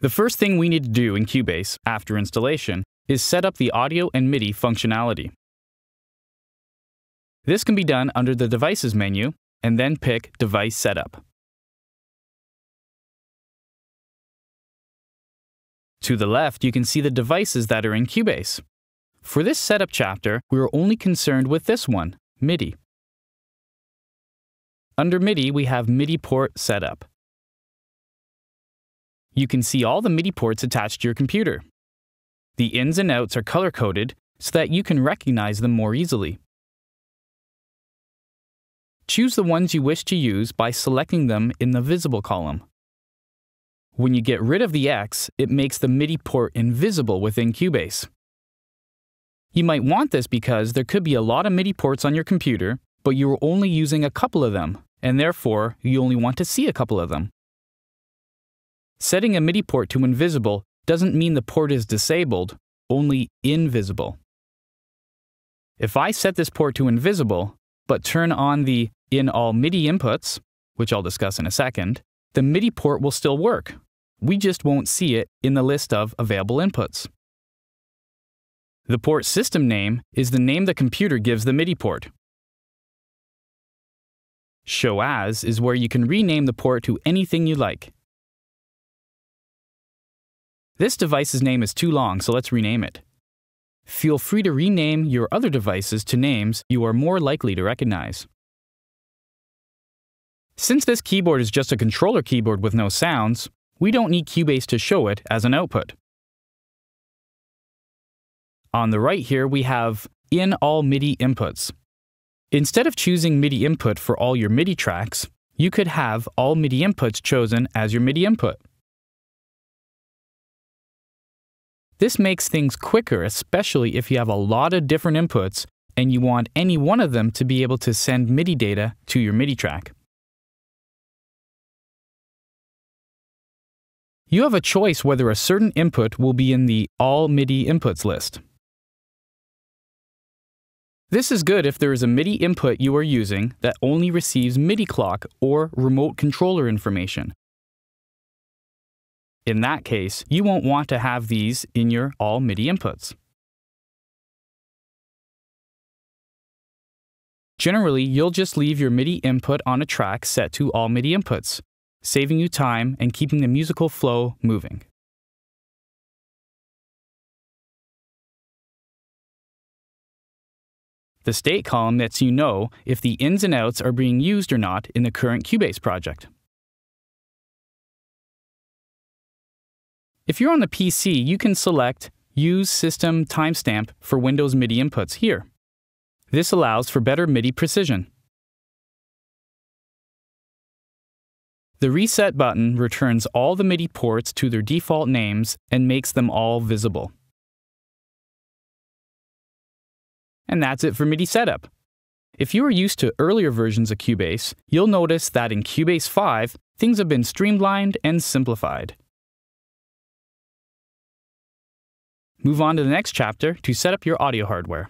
The first thing we need to do in Cubase after installation is set up the audio and MIDI functionality. This can be done under the Devices menu and then pick Device Setup. To the left, you can see the devices that are in Cubase. For this setup chapter, we are only concerned with this one, MIDI. Under MIDI, we have MIDI port setup. You can see all the MIDI ports attached to your computer. The ins and outs are color coded so that you can recognize them more easily. Choose the ones you wish to use by selecting them in the Visible column. When you get rid of the X, it makes the MIDI port invisible within Cubase. You might want this because there could be a lot of MIDI ports on your computer, but you are only using a couple of them, and therefore you only want to see a couple of them. Setting a MIDI port to invisible doesn't mean the port is disabled, only invisible. If I set this port to invisible, but turn on the in all MIDI inputs, which I'll discuss in a second, the MIDI port will still work. We just won't see it in the list of available inputs. The port system name is the name the computer gives the MIDI port. Show As is where you can rename the port to anything you like. This device's name is too long, so let's rename it. Feel free to rename your other devices to names you are more likely to recognize. Since this keyboard is just a controller keyboard with no sounds, we don't need Cubase to show it as an output. On the right here, we have In All MIDI Inputs. Instead of choosing MIDI input for all your MIDI tracks, you could have all MIDI inputs chosen as your MIDI input. This makes things quicker, especially if you have a lot of different inputs and you want any one of them to be able to send MIDI data to your MIDI track. You have a choice whether a certain input will be in the All MIDI Inputs list. This is good if there is a MIDI input you are using that only receives MIDI clock or remote controller information, in that case, you won't want to have these in your all MIDI inputs. Generally, you'll just leave your MIDI input on a track set to all MIDI inputs, saving you time and keeping the musical flow moving. The state column lets you know if the ins and outs are being used or not in the current Cubase project. If you're on the PC, you can select Use System Timestamp for Windows MIDI inputs here. This allows for better MIDI precision. The Reset button returns all the MIDI ports to their default names and makes them all visible. And that's it for MIDI setup. If you are used to earlier versions of Cubase, you'll notice that in Cubase 5, things have been streamlined and simplified. Move on to the next chapter to set up your audio hardware.